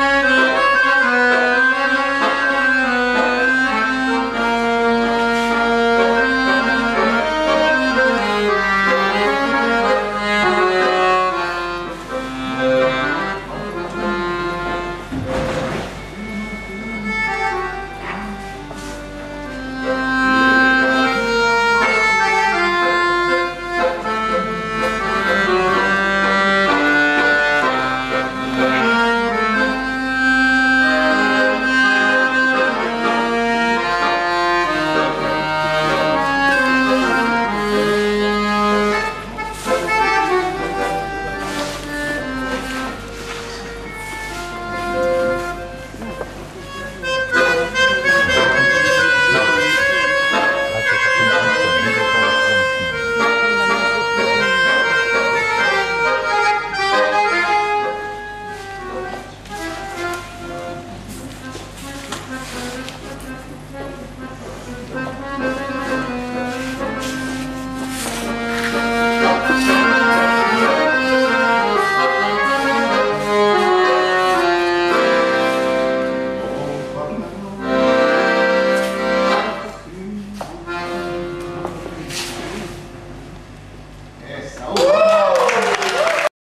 Música